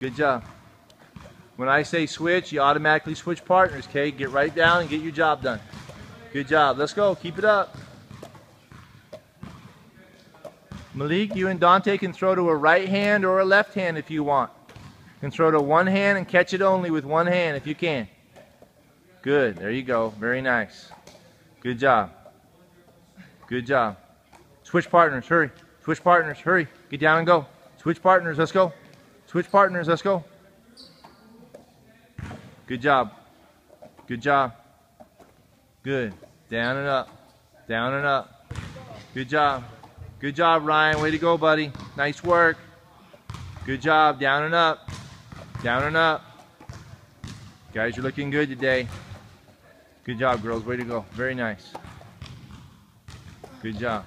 Good job. When I say switch, you automatically switch partners, okay? Get right down and get your job done. Good job. Let's go. Keep it up. Malik, you and Dante can throw to a right hand or a left hand if you want. You can throw to one hand and catch it only with one hand if you can. Good. There you go. Very nice. Good job. Good job. Switch partners. Hurry. Switch partners. Hurry. Get down and go. Switch partners. Let's go. Switch partners. Let's go. Good job. Good job. Good. Down and up. Down and up. Good job. Good job, Ryan. Way to go, buddy. Nice work. Good job. Down and up. Down and up. Guys, you're looking good today. Good job, girls. Way to go. Very nice. Good job.